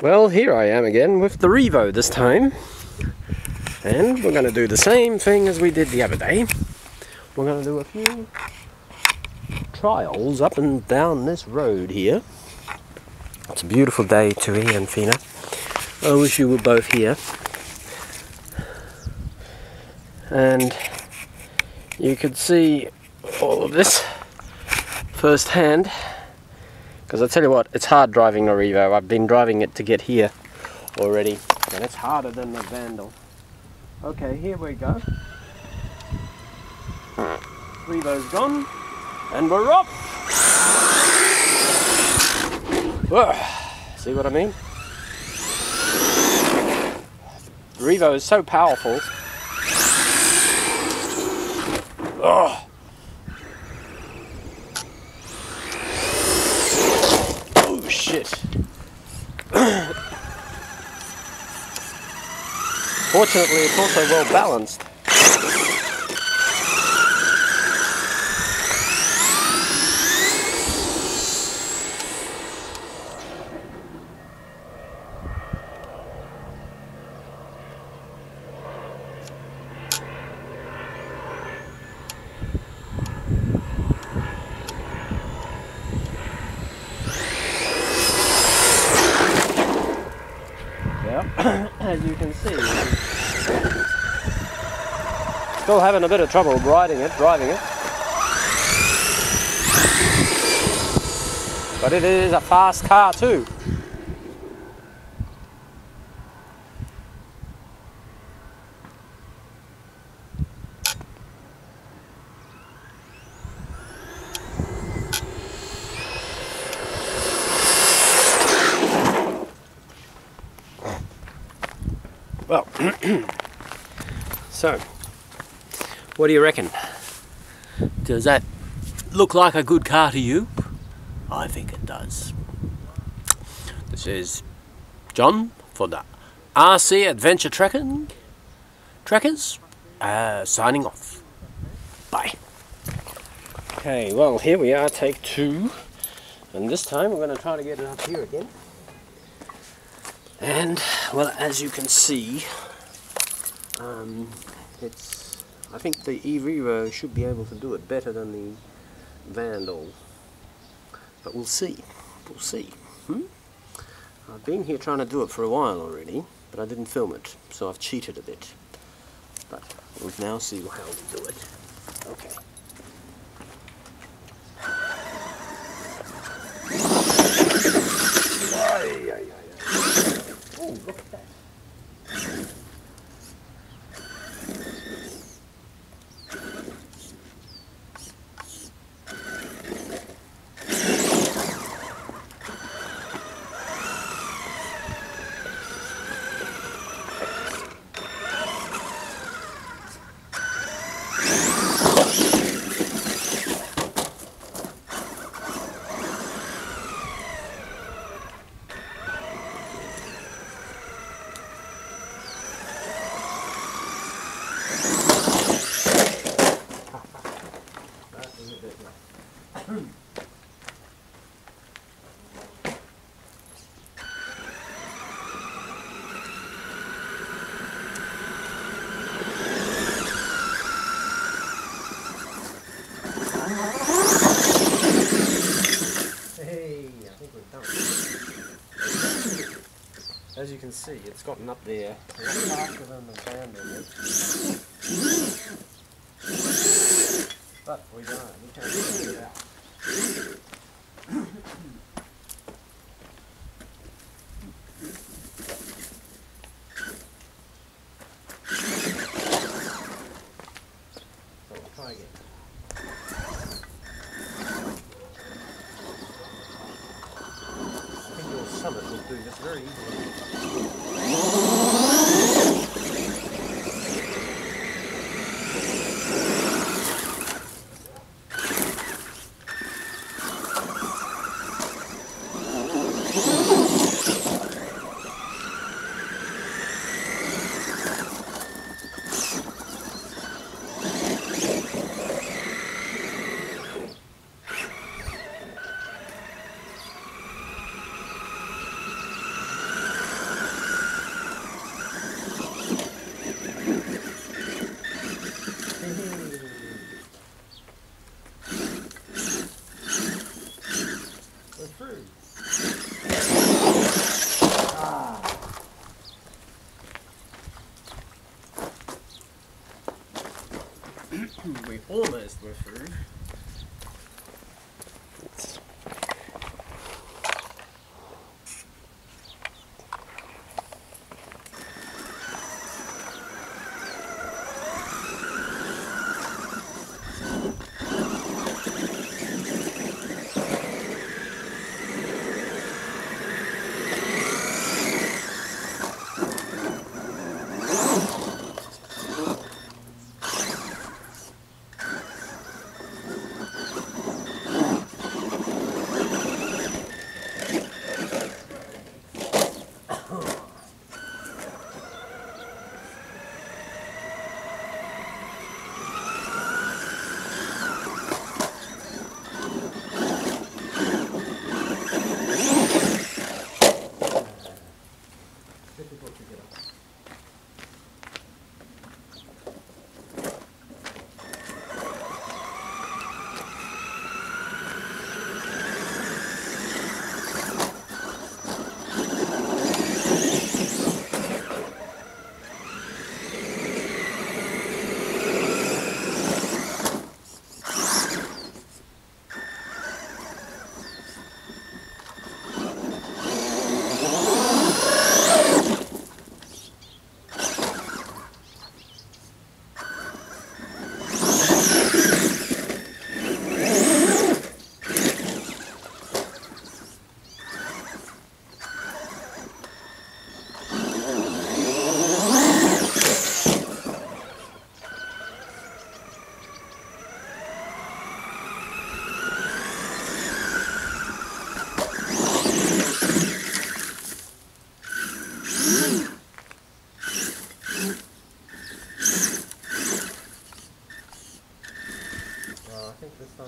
Well, here I am again with the Revo this time. And we're going to do the same thing as we did the other day. We're going to do a few trials up and down this road here. It's a beautiful day to Ian Fina. I wish you were both here. And you could see all of this firsthand. Because I tell you what, it's hard driving a Revo. I've been driving it to get here already. And it's harder than the Vandal. Okay, here we go. Revo's gone. And we're! Whoa. See what I mean? Revo is so powerful. Oh. Oh shit. Fortunately, it's also well balanced. Yeah, as you can see. Still having a bit of trouble riding it, driving it. But it is a fast car too. Well, so, what do you reckon? Does that look like a good car to you? I think it does. This is John for the RC Adventure Trekking Trekkers uh, signing off. Bye. Okay, well, here we are, take two. And this time we're going to try to get it up here again. And, well, as you can see, um, it's, I think the eRevo should be able to do it better than the Vandal. But we'll see. We'll see. Hmm? I've been here trying to do it for a while already, but I didn't film it, so I've cheated a bit. But we'll now see how we do it. Okay. Ay, ay, ay, ay. Oh, look at that. As you can see, it's gotten up there a faster than the did. But we don't. We can figure it out. Summit will do this very easily. We almost were through.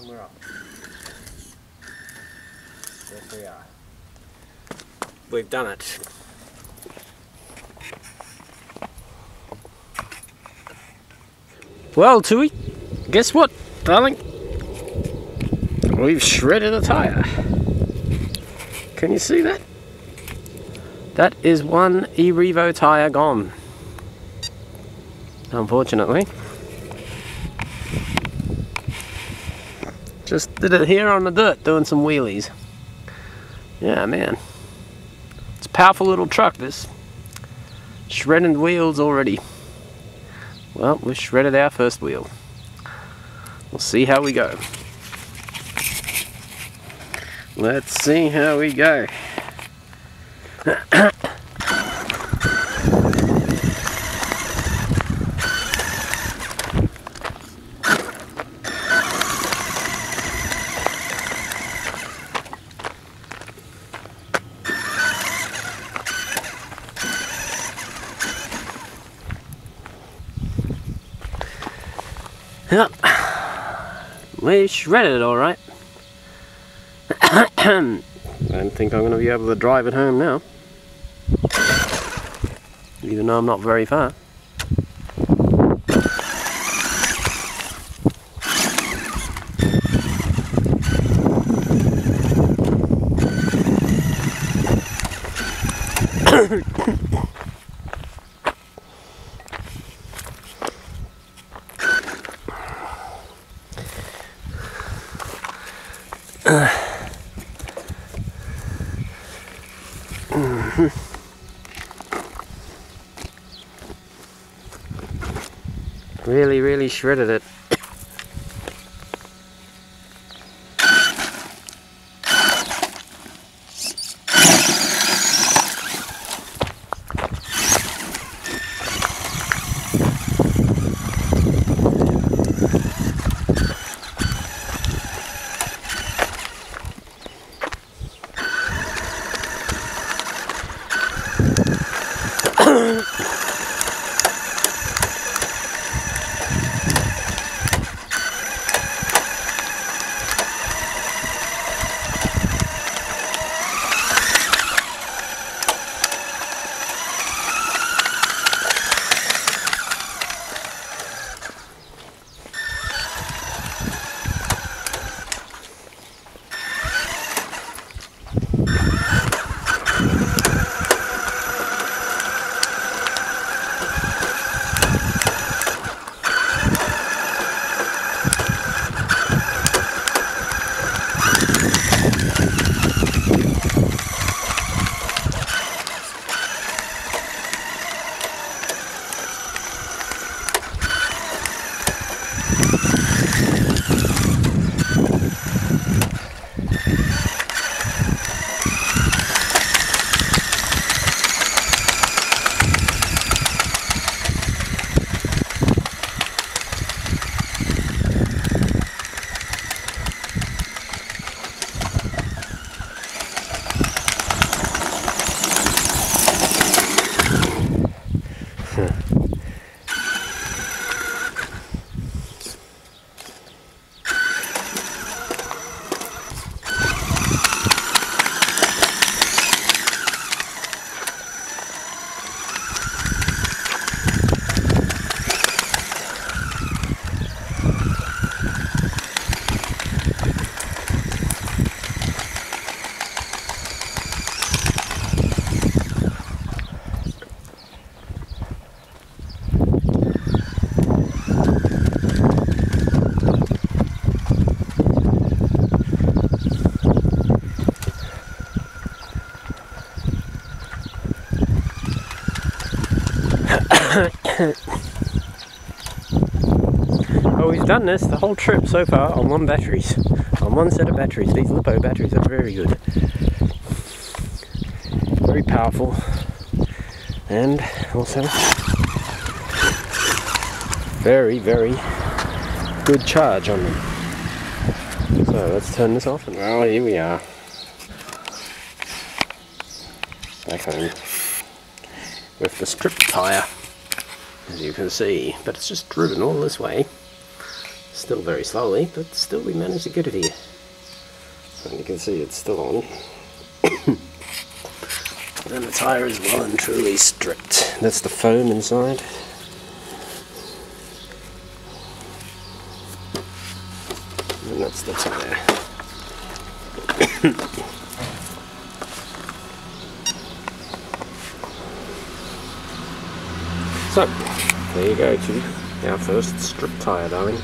Time we're up. Yes, we are. We've done it. Well, Tui, guess what, darling? We've shredded a tyre. Can you see that? That is one e-Revo tyre gone. Unfortunately. Just did it here on the dirt doing some wheelies. Yeah, man. It's a powerful little truck, this. Shredding wheels already. Well, we shredded our first wheel. We'll see how we go. Let's see how we go. Yep. We shredded it alright. I don't think I'm going to be able to drive it home now. Even though I'm not very far. really, really shredded it. Well, oh, we've done this the whole trip so far on one batteries, on one set of batteries. These Lipo batteries are very good, very powerful, and also very, very good charge on them. So let's turn this off. And, well, here we are. Back home with the strip tyre, as you can see. But it's just driven all this way. Still very slowly, but still we managed to get it here. And you can see it's still on. and the tyre is well and truly stripped. That's the foam inside. And that's the tyre. So, there you go, to our first strip tyre, darling.